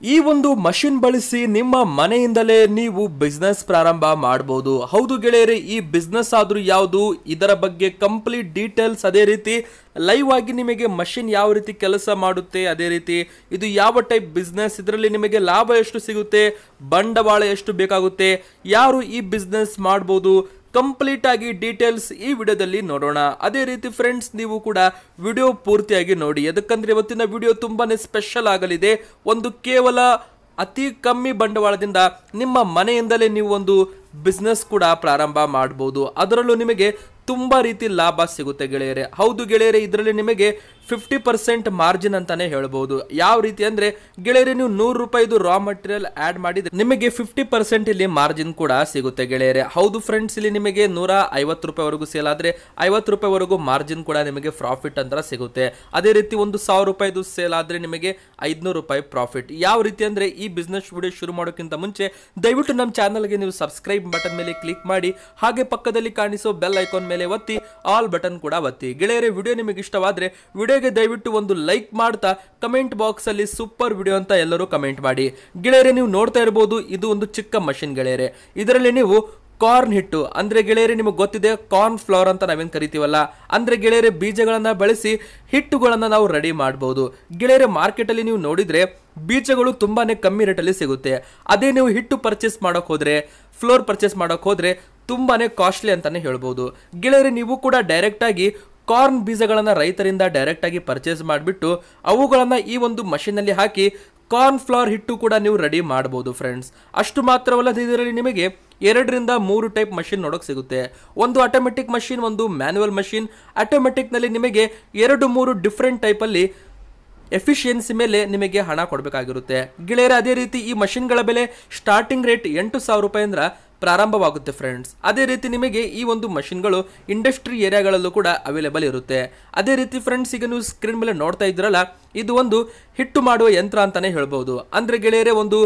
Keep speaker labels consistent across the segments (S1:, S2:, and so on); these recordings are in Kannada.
S1: ಈ ಒಂದು ಮಷಿನ್ ಬಳಸಿ ನಿಮ್ಮ ಮನೆಯಿಂದಲೇ ನೀವು ಬಿಸ್ನೆಸ್ ಪ್ರಾರಂಭ ಮಾಡಬಹುದು ಹೌದು ಗೆಳೆಯರೇ, ಈ ಬಿಸ್ನೆಸ್ ಆದರೂ ಯಾವುದು, ಇದರ ಬಗ್ಗೆ ಕಂಪ್ಲೀಟ್ ಡೀಟೇಲ್ಸ್ ಅದೇ ರೀತಿ ಲೈವ್ ಆಗಿ ನಿಮಗೆ ಮಷಿನ್ ಯಾವ ರೀತಿ ಕೆಲಸ ಮಾಡುತ್ತೆ ಅದೇ ರೀತಿ, ಇದು ಯಾವ ಟೈಪ್ ಬಿಸ್ನೆಸ್ ಇದರಲ್ಲಿ ನಿಮಗೆ ಲಾಭ ಎಷ್ಟು ಸಿಗುತ್ತೆ, ಬಂಡವಾಳ ಎಷ್ಟು ಬೇಕಾಗುತ್ತೆ, ಯಾರು ಈ ಬಿಸ್ನೆಸ್ ಮಾಡ್ಬೋದು ಕಂಪ್ಲೀಟ್ ಆಗಿ ಡೀಟೇಲ್ಸ್ ಈ ವಿಡಿಯೋದಲ್ಲಿ ನೋಡೋಣ. ಅದೇ ರೀತಿ ಫ್ರೆಂಡ್ಸ್ ನೀವು ಕೂಡ ವಿಡಿಯೋ ಪೂರ್ತಿಯಾಗಿ ನೋಡಿ. ಯಾಕಂದ್ರೆ ಇವತ್ತಿನ ವಿಡಿಯೋ ತುಂಬಾನೇ ಸ್ಪೆಷಲ್ ಆಗಲಿದೆ. ಒಂದು ಕೇವಲ ಅತಿ ಕಮ್ಮಿ ಬಂಡವಾಳದಿಂದ ನಿಮ್ಮ ಮನೆಯಿಂದಲೇ ನೀವು ಒಂದು ಬಿಸ್ನೆಸ್ ಕೂಡ ಪ್ರಾರಂಭ ಮಾಡಬಹುದು ಅದರಲ್ಲೂ ನಿಮಗೆ ತುಂಬಾ ರೀತಿ ಲಾಭ ಸಿಗುತ್ತೆ ಗೆಳೆಯರೆ. ಹೌದು ಗೆಳೆಯರೆ, ಇದರಲ್ಲಿ ನಿಮಗೆ ಫಿಫ್ಟಿ ಪರ್ಸೆಂಟ್ ಮಾರ್ಜಿನ್ ಅಂತಾನೆ ಹೇಳ್ಬೋದು. ಯಾವ ರೀತಿ ಅಂದ್ರೆ, ಗೆಳೆಯರಿ, ನೀವು ನೂರು ರೂಪಾಯಿದು ರಾ ಮಟೀರಿಯಲ್ ಆಡ್ ಮಾಡಿದ್ರೆ ನಿಮಗೆ ಫಿಫ್ಟಿ ಪರ್ಸೆಂಟ್ ಇಲ್ಲಿ ಮಾರ್ಜಿನ್ ಕೂಡ ಸಿಗುತ್ತೆ ಗೆಳೆಯರೆ. ಹೌದು ಫ್ರೆಂಡ್ಸ್ ಇಲ್ಲಿ ನಿಮಗೆ ನೂರ ಐವತ್ತು ರೂಪಾಯಿವರೆಗೂ ಸೇಲ್ ಆದ್ರೆ ಐವತ್ತು ರೂಪಾಯಿವರೆಗೂ ಮಾರ್ಜಿನ್ ಕೂಡ ನಿಮಗೆ ಪ್ರಾಫಿಟ್ ಅಂತ ಸಿಗುತ್ತೆ. ಅದೇ ರೀತಿ ಒಂದು ಸಾವಿರ ರೂಪಾಯಿದು ಸೇಲ್ ಆದ್ರೆ ನಿಮಗೆ ಐದ್ನೂರು ರೂಪಾಯಿ ಪ್ರಾಫಿಟ್ ಯಾವ ರೀತಿ ಅಂದ್ರೆ, ಈ ಬಿಸ್ನೆಸ್ ವಿಡಿಯೋ ಶುರು ಮಾಡೋಕ್ಕಿಂತ ಮುಂಚೆ ದಯವಿಟ್ಟು ನಮ್ಮ ಚಾನಲ್ಗೆ ನೀವು ಸಬ್ಸ್ಕ್ರೈಬ್ ಬಟನ್ ಮೇಲೆ ಕ್ಲಿಕ್ ಮಾಡಿ, ಹಾಗೆ ಪಕ್ಕದಲ್ಲಿ ಕಾಣಿಸೋ ಬೆಲ್ ಐಕಾನ್ ಮೇಲೆ ಒತ್ತಿ ಆಲ್ ಬಟನ್ ಕೂಡ ಒತ್ತಿ. ಗೆಳೆಯರೆ ವಿಡಿಯೋ ನಿಮಗೆ ಇಷ್ಟವಾದ್ರೆ ವಿಡಿಯೋಗೆ ದಯವಿಟ್ಟು ಒಂದು ಲೈಕ್ ಮಾಡ್ತಾ ಕಮೆಂಟ್ ಬಾಕ್ಸ್ ಅಲ್ಲಿ ಸೂಪರ್ ವಿಡಿಯೋ ಅಂತ ಎಲ್ಲರೂ ಕಮೆಂಟ್ ಮಾಡಿ. ಗೆಳೆಯರೆ, ನೀವು ನೋಡ್ತಾ ಇರಬಹುದು ಇದು ಒಂದು ಚಿಕ್ಕ ಮಷಿನ್ ಗೆಳೆಯರೆ. ಇದರಲ್ಲಿ ನೀವು ಕಾರ್ನ್ ಹಿಟ್ಟು, ಅಂದ್ರೆ ಗೆಳೆಯರೆ, ನಿಮಗೆ ಗೊತ್ತಿದೆ, ಕಾರ್ನ್ ಫ್ಲವರ್ ಅಂತ ನಾವೇನ್ ಕರಿತೀವಲ್ಲ, ಅಂದ್ರೆ ಗೆಳೆಯರೆ, ಬೀಜಗಳನ್ನ ಬಳಸಿ ಹಿಟ್ಟುಗಳನ್ನ ನಾವು ರೆಡಿ ಮಾಡಬಹುದು ಗೆಳೆಯರೆ ಮಾರ್ಕೆಟ್ ಅಲ್ಲಿ ನೀವು ನೋಡಿದ್ರೆ ಬೀಜಗಳು ತುಂಬಾನೇ ಕಮ್ಮಿ ರೇಟಲ್ಲಿ ಸಿಗುತ್ತೆ. ಅದೇ ನೀವು ಹಿಟ್ಟು ಪರ್ಚೇಸ್ ಮಾಡೋಕೆ ಹೋದ್ರೆ, ಫ್ಲೋರ್ ಪರ್ಚೇಸ್ ಮಾಡೋಕೆ ಹೋದ್ರೆ ತುಂಬಾನೇ ಕಾಸ್ಟ್ಲಿ ಅಂತಾನೆ ಹೇಳ್ಬೋದು. ಗೆಳೆಯರೆ, ನೀವು ಕೂಡ ಡೈರೆಕ್ಟ್ ಆಗಿ ಕಾರ್ನ್ ಬೀಜಗಳನ್ನು ರೈತರಿಂದ ಡೈರೆಕ್ಟ್ ಆಗಿ ಪರ್ಚೇಸ್ ಮಾಡಿಬಿಟ್ಟು ಅವುಗಳನ್ನು ಈ ಒಂದು ಅಲ್ಲಿ ಹಾಕಿ ಕಾರ್ನ್ ಫ್ಲವರ್ ಹಿಟ್ಟು ಕೂಡ ನೀವು ರೆಡಿ ಮಾಡ್ಬೋದು ಫ್ರೆಂಡ್ಸ್ ಅಷ್ಟು ಮಾತ್ರವಲ್ಲದೆ ಇದರಲ್ಲಿ ನಿಮಗೆ ಎರಡರಿಂದ ಮೂರು ಟೈಪ್ ಮಷಿನ್ ನೋಡೋಕೆ ಸಿಗುತ್ತೆ. ಒಂದು ಆಟೋಮೆಟಿಕ್ ಮಷಿನ್ ಒಂದು ಮ್ಯಾನುವಲ್ ಮಷಿನ್ ಆಟೋಮೆಟಿಕ್ನಲ್ಲಿ ನಿಮಗೆ ಎರಡು ಮೂರು ಡಿಫ್ರೆಂಟ್ ಟೈಪಲ್ಲಿ ಎಫಿಷಿಯನ್ಸಿ ಮೇಲೆ ನಿಮಗೆ ಹಣ ಕೊಡಬೇಕಾಗಿರುತ್ತೆ. ಗೆಳೆಯರ, ಅದೇ ರೀತಿ ಈ ಮಷಿನ್ಗಳ ಬೆಲೆ ಸ್ಟಾರ್ಟಿಂಗ್ ರೇಟ್ ಎಂಟು ಸಾವಿರ ರೂಪಾಯಿ ಅಂದ್ರೆ ಪ್ರಾರಂಭವಾಗುತ್ತೆ ಫ್ರೆಂಡ್ಸ್ ಅದೇ ರೀತಿ ನಿಮಗೆ ಈ ಒಂದು ಮಷಿನ್ಗಳು ಇಂಡಸ್ಟ್ರಿ ಏರಿಯಾಗಳಲ್ಲೂ ಕೂಡ ಅವೈಲೇಬಲ್ ಇರುತ್ತೆ. ಅದೇ ರೀತಿ ಫ್ರೆಂಡ್ಸ್ ಈಗ ನೀವು ಸ್ಕ್ರೀನ್ ಮೇಲೆ ನೋಡ್ತಾ ಇದ್ರಲ್ಲ ಇದು ಒಂದು ಹಿಟ್ಟು ಮಾಡುವ ಯಂತ್ರ ಅಂತಾನೆ ಹೇಳ್ಬೋದು. ಅಂದರೆ ಗೆಳೆಯರೆ, ಒಂದು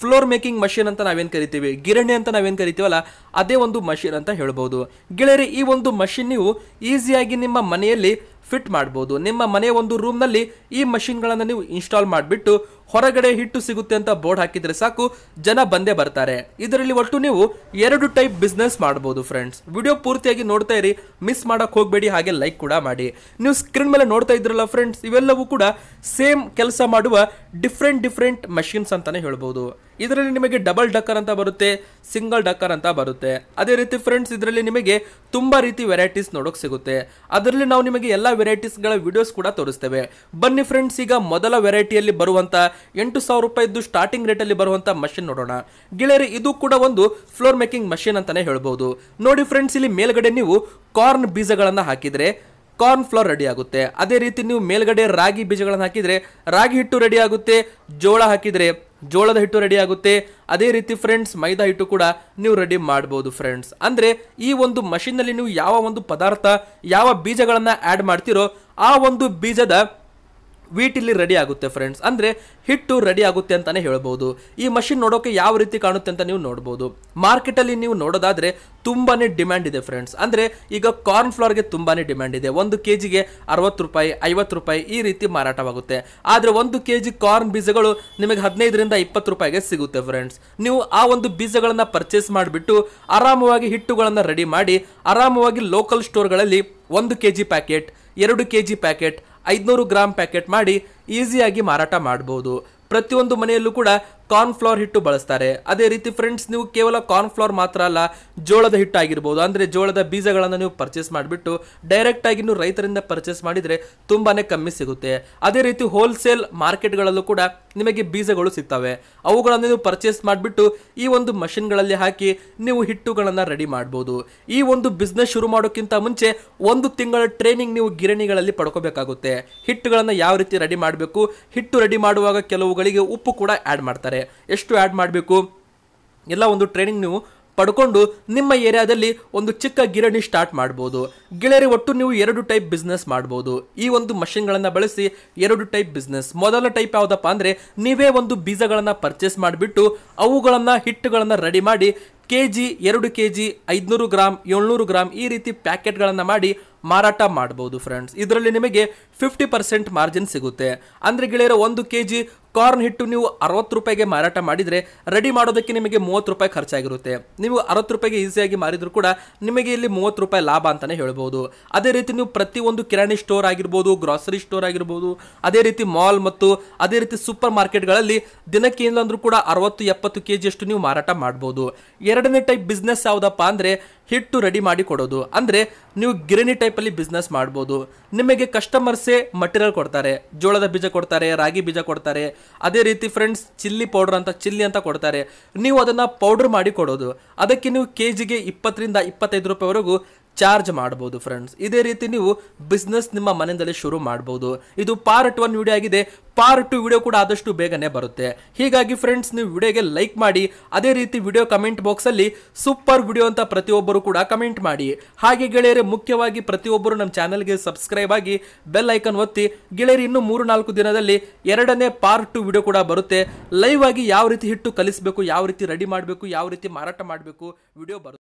S1: ಫ್ಲೋರ್ ಮೇಕಿಂಗ್ ಮಷಿನ್ ಅಂತ ನಾವೇನು ಕರಿತೀವಿ? ಗಿರಣಿ ಅಂತ ನಾವೇನು ಕರಿತೀವಲ್ಲ, ಅದೇ ಒಂದು ಮಷಿನ್ ಅಂತ ಹೇಳ್ಬೋದು. ಗೆಳೆಯರೆ, ಈ ಒಂದು ಮಷಿನ್ ನೀವು ಈಸಿಯಾಗಿ ನಿಮ್ಮ ಮನೆಯಲ್ಲಿ ಫಿಟ್ ಮಾಡ್ಬೋದು. ನಿಮ್ಮ ಮನೆಯ ಒಂದು ರೂಮ್ನಲ್ಲಿ ಈ ಮಷಿನ್ಗಳನ್ನು ನೀವು ಇನ್ಸ್ಟಾಲ್ ಮಾಡಿಬಿಟ್ಟು ಹೊರಗಡೆ ಹಿಟ್ಟು ಸಿಗುತ್ತೆ ಅಂತ ಬೋರ್ಡ್ ಹಾಕಿದ್ರೆ ಸಾಕು, ಜನ ಬಂದೇ ಬರ್ತಾರೆ. ಇದರಲ್ಲಿ ಒಟ್ಟು ನೀವು ಎರಡು ಟೈಪ್ ಬಿಸ್ನೆಸ್ ಮಾಡ್ಬೋದು ಫ್ರೆಂಡ್ಸ್. ವಿಡಿಯೋ ಪೂರ್ತಿಯಾಗಿ ನೋಡ್ತಾ ಇರಿ, ಮಿಸ್ ಮಾಡಕ್ ಹೋಗಬೇಡಿ, ಹಾಗೆ ಲೈಕ್ ಕೂಡ ಮಾಡಿ. ನೀವು ಸ್ಕ್ರೀನ್ ಮೇಲೆ ನೋಡ್ತಾ ಇದ್ರಲ್ಲ ಫ್ರೆಂಡ್ಸ್, ಇವೆಲ್ಲವೂ ಕೂಡ ಸೇಮ್ ಕೆಲಸ ಮಾಡುವ ಡಿಫ್ರೆಂಟ್ ಡಿಫ್ರೆಂಟ್ ಮಷಿನ್ಸ್ ಅಂತಾನೆ ಹೇಳ್ಬೋದು. ಇದರಲ್ಲಿ ನಿಮಗೆ ಡಬಲ್ ಡಕ್ಕರ್ ಅಂತ ಬರುತ್ತೆ ಸಿಂಗಲ್ ಡಕ್ಕರ್ ಅಂತ ಬರುತ್ತೆ. ಅದೇ ರೀತಿ ಫ್ರೆಂಡ್ಸ್ ಇದರಲ್ಲಿ ನಿಮಗೆ ತುಂಬ ರೀತಿ ವೆರೈಟೀಸ್ ನೋಡೋಕೆ ಸಿಗುತ್ತೆ. ಅದರಲ್ಲಿ ನಾವು ನಿಮಗೆ ಎಲ್ಲ ವೆರೈಟೀಸ್ಗಳ ವಿಡಿಯೋಸ್ ಕೂಡ ತೋರಿಸ್ತೇವೆ. ಬನ್ನಿ ಫ್ರೆಂಡ್ಸ್ ಈಗ ಮೊದಲ ವೆರೈಟಿಯಲ್ಲಿ ಬರುವಂಥ ಎಂಟು ಸಾವಿರ ರೂಪಾಯಿದ್ದು ಸ್ಟಾರ್ಟಿಂಗ್ ರೇಟಲ್ಲಿ ಬರುವಂಥ ಮಷಿನ್ ನೋಡೋಣ. ಗೆಳೆಯರು, ಇದು ಕೂಡ ಒಂದು ಫ್ಲೋರ್ ಮೇಕಿಂಗ್ ಮಷಿನ್ ಅಂತಲೇ ಹೇಳ್ಬೋದು. ನೋಡಿ ಫ್ರೆಂಡ್ಸ್ ಇಲ್ಲಿ ಮೇಲ್ಗಡೆ ನೀವು ಕಾರ್ನ್ ಬೀಜಗಳನ್ನು ಹಾಕಿದರೆ ಕಾರ್ನ್ ಫ್ಲೋರ್ ರೆಡಿ ಆಗುತ್ತೆ. ಅದೇ ರೀತಿ ನೀವು ಮೇಲ್ಗಡೆ ರಾಗಿ ಬೀಜಗಳನ್ನು ಹಾಕಿದರೆ ರಾಗಿ ಹಿಟ್ಟು ರೆಡಿ ಆಗುತ್ತೆ. ಜೋಳ ಹಾಕಿದ್ರೆ ಜೋಳದ ಹಿಟ್ಟು ರೆಡಿ ಆಗುತ್ತೆ. ಅದೇ ರೀತಿ ಫ್ರೆಂಡ್ಸ್ ಮೈದಾ ಹಿಟ್ಟು ಕೂಡ ನೀವು ರೆಡಿ ಮಾಡ್ಬೋದು ಫ್ರೆಂಡ್ಸ್ ಅಂದ್ರೆ ಈ ಒಂದು machine ನಲ್ಲಿ ನೀವು ಯಾವ ಒಂದು ಪದಾರ್ಥ, ಯಾವ ಬೀಜಗಳನ್ನ ಆಡ್ ಮಾಡ್ತಿರೋ, ಆ ಒಂದು ಬೀಜದ ವೀಟ್ ಇಲ್ಲಿ ರೆಡಿ ಆಗುತ್ತೆ ಫ್ರೆಂಡ್ಸ್ ಅಂದರೆ ಹಿಟ್ಟು ರೆಡಿ ಆಗುತ್ತೆ ಅಂತಾನೆ ಹೇಳ್ಬೋದು. ಈ ಮಷಿನ್ ನೋಡೋಕೆ ಯಾವ ರೀತಿ ಕಾಣುತ್ತೆ ಅಂತ ನೀವು ನೋಡ್ಬೋದು. ಮಾರ್ಕೆಟಲ್ಲಿ ನೀವು ನೋಡೋದಾದರೆ ತುಂಬಾನೇ ಡಿಮ್ಯಾಂಡ್ ಇದೆ ಫ್ರೆಂಡ್ಸ್ ಅಂದರೆ ಈಗ ಕಾರ್ನ್ ಫ್ಲೋರ್ಗೆ ತುಂಬಾನೇ ಡಿಮ್ಯಾಂಡ್ ಇದೆ. ಒಂದು ಕೆಜಿಗೆ ಅರವತ್ತು ರೂಪಾಯಿ, ಐವತ್ತು ರೂಪಾಯಿ ಈ ರೀತಿ ಮಾರಾಟವಾಗುತ್ತೆ. ಆದರೆ ಒಂದು ಕೆಜಿ ಕಾರ್ನ್ ಬೀಜಗಳು ನಿಮಗೆ ಹದಿನೈದರಿಂದ ಇಪ್ಪತ್ತು ರೂಪಾಯಿಗೆ ಸಿಗುತ್ತೆ ಫ್ರೆಂಡ್ಸ್ ನೀವು ಆ ಒಂದು ಬೀಜಗಳನ್ನು ಪರ್ಚೇಸ್ ಮಾಡಿಬಿಟ್ಟು ಆರಾಮವಾಗಿ ಹಿಟ್ಟುಗಳನ್ನು ರೆಡಿ ಮಾಡಿ ಆರಾಮವಾಗಿ ಲೋಕಲ್ ಸ್ಟೋರ್ಗಳಲ್ಲಿ ಒಂದು ಕೆಜಿ ಪ್ಯಾಕೆಟ್ ಎರಡು ಕೆಜಿ ಪ್ಯಾಕೆಟ್ ಐದುನೂರು ಗ್ರಾಮ್ ಪ್ಯಾಕೆಟ್ ಮಾಡಿ ಈಸಿಯಾಗಿ ಮಾರಾಟ ಮಾಡ್ಬೋದು. ಪ್ರತಿಯೊಂದು ಮನೆಯಲ್ಲೂ ಕೂಡ ಕಾರ್ನ್ ಫ್ಲವರ್ ಹಿಟ್ಟು ಬಳಸ್ತಾರೆ. ಅದೇ ರೀತಿ ಫ್ರೆಂಡ್ಸ್ ನೀವು ಕೇವಲ ಕಾರ್ನ್ ಫ್ಲವರ್ ಮಾತ್ರ ಅಲ್ಲ, ಜೋಳದ ಹಿಟ್ಟು ಆಗಿರ್ಬೋದು ಅಂದರೆ ಜೋಳದ ಬೀಜಗಳನ್ನು ನೀವು ಪರ್ಚೇಸ್ ಮಾಡಿಬಿಟ್ಟು ಡೈರೆಕ್ಟ್ ಆಗಿ ನೀವು ರೈತರಿಂದ ಪರ್ಚೇಸ್ ಮಾಡಿದರೆ ತುಂಬಾ ಕಮ್ಮಿ ಸಿಗುತ್ತೆ. ಅದೇ ರೀತಿ ಹೋಲ್ಸೇಲ್ ಮಾರ್ಕೆಟ್ಗಳಲ್ಲೂ ಕೂಡ ನಿಮಗೆ ಬೀಜಗಳು ಸಿಗ್ತವೆ. ಅವುಗಳನ್ನು ನೀವು ಪರ್ಚೇಸ್ ಮಾಡಿಬಿಟ್ಟು ಈ ಒಂದು ಮಷಿನ್ಗಳಲ್ಲಿ ಹಾಕಿ ನೀವು ಹಿಟ್ಟುಗಳನ್ನು ರೆಡಿ ಮಾಡ್ಬೋದು. ಈ ಒಂದು ಬಿಸ್ನೆಸ್ ಶುರು ಮಾಡೋಕ್ಕಿಂತ ಮುಂಚೆ ಒಂದು ತಿಂಗಳ ಟ್ರೈನಿಂಗ್ ನೀವು ಗಿರಣಿಗಳಲ್ಲಿ ಪಡ್ಕೋಬೇಕಾಗುತ್ತೆ. ಹಿಟ್ಟುಗಳನ್ನು ಯಾವ ರೀತಿ ರೆಡಿ ಮಾಡಬೇಕು? ಹಿಟ್ಟು ರೆಡಿ ಮಾಡುವಾಗ ಕೆಲವುಗಳಿಗೆ ಉಪ್ಪು ಕೂಡ ಆ್ಯಡ್ ಮಾಡ್ತಾರೆ. ಎಷ್ಟು ಆ್ಯಡ್ ಮಾಡಬೇಕು? ಎಲ್ಲ ಒಂದು ಟ್ರೈನಿಂಗ್ ನೀವು ಪಡ್ಕೊಂಡು ನಿಮ್ಮ ಏರಿಯಾದಲ್ಲಿ ಒಂದು ಚಿಕ್ಕ ಗಿರಣಿ ಸ್ಟಾರ್ಟ್ ಮಾಡ್ಬೋದು. ಗೆಳೆಯರಿ, ಒಟ್ಟು ನೀವು ಎರಡು ಟೈಪ್ ಬಿಸ್ನೆಸ್ ಮಾಡ್ಬೋದು. ಈ ಒಂದು ಮಷಿನ್ಗಳನ್ನು ಬಳಸಿ ಎರಡು ಟೈಪ್ ಬಿಸ್ನೆಸ್ ಮೊದಲ ಟೈಪ್ ಯಾವುದಪ್ಪ ಅಂದರೆ, ನೀವೇ ಒಂದು ಬೀಜಗಳನ್ನು ಪರ್ಚೇಸ್ ಮಾಡಿಬಿಟ್ಟು ಅವುಗಳನ್ನು, ಹಿಟ್ಟುಗಳನ್ನು ರೆಡಿ ಮಾಡಿ ಕೆ ಜಿ ಎರಡು ಕೆ ಜಿ ಐದುನೂರು ಗ್ರಾಮ್ ಏಳ್ನೂರು ಗ್ರಾಮ್ ಈ ರೀತಿ ಪ್ಯಾಕೆಟ್ಗಳನ್ನು ಮಾಡಿ ಮಾರಾಟ ಮಾಡ್ಬೋದು ಫ್ರೆಂಡ್ಸ್ ಇದರಲ್ಲಿ ನಿಮಗೆ ಫಿಫ್ಟಿ ಪರ್ಸೆಂಟ್ ಮಾರ್ಜಿನ್ ಸಿಗುತ್ತೆ. ಅಂದರೆ ಗೆಳೆಯರ, ಒಂದು ಕೆ ಜಿ ಕಾರ್ನ್ ಹಿಟ್ಟು ನೀವು ಅರವತ್ತು ರೂಪಾಯಿಗೆ ಮಾರಾಟ ಮಾಡಿದರೆ ರೆಡಿ ಮಾಡೋದಕ್ಕೆ ನಿಮಗೆ ಮೂವತ್ತು ರೂಪಾಯಿ ಖರ್ಚಾಗಿರುತ್ತೆ. ನೀವು ಅರವತ್ತು ರೂಪಾಯಿಗೆ ಈಸಿಯಾಗಿ ಮಾರಿದ್ರು ಕೂಡ ನಿಮಗೆ ಇಲ್ಲಿ ಮೂವತ್ತು ರೂಪಾಯಿ ಲಾಭ ಅಂತಲೇ ಹೇಳ್ಬೋದು. ಅದೇ ರೀತಿ ನೀವು ಪ್ರತಿಯೊಂದು ಕಿರಾಣಿ ಸ್ಟೋರ್ ಆಗಿರ್ಬೋದು ಗ್ರಾಸರಿ ಸ್ಟೋರ್ ಆಗಿರ್ಬೋದು, ಅದೇ ರೀತಿ ಮಾಲ್ ಮತ್ತು ಅದೇ ರೀತಿ ಸೂಪರ್ ಮಾರ್ಕೆಟ್ಗಳಲ್ಲಿ ದಿನಕ್ಕೆ ಏನಿಲ್ಲ ಕೂಡ ಅರವತ್ತು, ಎಪ್ಪತ್ತು ಕೆ ಜಿಯಷ್ಟು ನೀವು ಮಾರಾಟ ಮಾಡ್ಬೋದು. ಎರಡನೇ ಟೈಪ್ ಬಿಸ್ನೆಸ್ ಯಾವುದಪ್ಪ ಅಂದರೆ ಹಿಟ್ಟು ರೆಡಿ ಮಾಡಿ ಕೊಡೋದು. ಅಂದರೆ ನೀವು ಗಿರಣಿ ಟೈಪಲ್ಲಿ ಬಿಸ್ನೆಸ್ ಮಾಡ್ಬೋದು. ನಿಮಗೆ ಕಸ್ಟಮರ್ಸೇ ಮಟೀರಿಯಲ್ ಕೊಡ್ತಾರೆ. ಜೋಳದ ಬೀಜ ಕೊಡ್ತಾರೆ, ರಾಗಿ ಬೀಜ ಕೊಡ್ತಾರೆ. ಅದೇ ರೀತಿ ಫ್ರೆಂಡ್ಸ್ ಚಿಲ್ಲಿ ಪೌಡರ್ ಅಂತ ಚಿಲ್ಲಿ ಅಂತ ಕೊಡ್ತಾರೆ. ನೀವು ಅದನ್ನು ಪೌಡ್ರ್ ಮಾಡಿ ಕೊಡೋದು. ಅದಕ್ಕೆ ನೀವು ಕೆ ಜಿಗೆ ಇಪ್ಪತ್ತರಿಂದ ಇಪ್ಪತ್ತೈದು ರೂಪಾಯಿವರೆಗೂ ಚಾರ್ಜ್ ಮಾಡ್ಬೋದು ಫ್ರೆಂಡ್ಸ್ ಇದೇ ರೀತಿ ನೀವು ಬಿಸ್ನೆಸ್ ನಿಮ್ಮ ಮನೆಯಿಂದಲೇ ಶುರು ಮಾಡ್ಬೋದು ಇದು ಪಾರ್ಟ್ ಒನ್ ವಿಡಿಯೋ ಆಗಿದೆ. ಪಾರ್ಟ್ ಟು ವಿಡಿಯೋ ಕೂಡ ಆದಷ್ಟು ಬೇಗನೆ ಬರುತ್ತೆ. ಹೀಗಾಗಿ ಫ್ರೆಂಡ್ಸ್ ನೀವು ವಿಡಿಯೋಗೆ ಲೈಕ್ ಮಾಡಿ. ಅದೇ ರೀತಿ ವಿಡಿಯೋ ಕಮೆಂಟ್ ಬಾಕ್ಸಲ್ಲಿ ಸೂಪರ್ ವಿಡಿಯೋ ಅಂತ ಪ್ರತಿಯೊಬ್ಬರು ಕೂಡ ಕಮೆಂಟ್ ಮಾಡಿ. ಹಾಗೆ ಗೆಳೆಯರೆ, ಮುಖ್ಯವಾಗಿ ಪ್ರತಿಯೊಬ್ಬರು ನಮ್ಮ ಚಾನಲ್ಗೆ ಸಬ್ಸ್ಕ್ರೈಬ್ ಆಗಿ ಬೆಲ್ ಐಕನ್ ಒತ್ತಿ. ಗೆಳೆಯರು, ಇನ್ನು ಮೂರು ನಾಲ್ಕು ದಿನದಲ್ಲಿ ಎರಡನೇ ಪಾರ್ಟ್ ಟು ವಿಡಿಯೋ ಕೂಡ ಬರುತ್ತೆ. ಲೈವ್ ಆಗಿ ಯಾವ ರೀತಿ ಹಿಟ್ಟು ಕಲಿಸಬೇಕು, ಯಾವ ರೀತಿ ರೆಡಿ ಮಾಡಬೇಕು, ಯಾವ ರೀತಿ ಮಾರಾಟ ಮಾಡಬೇಕು ವಿಡಿಯೋ ಬರುತ್ತೆ.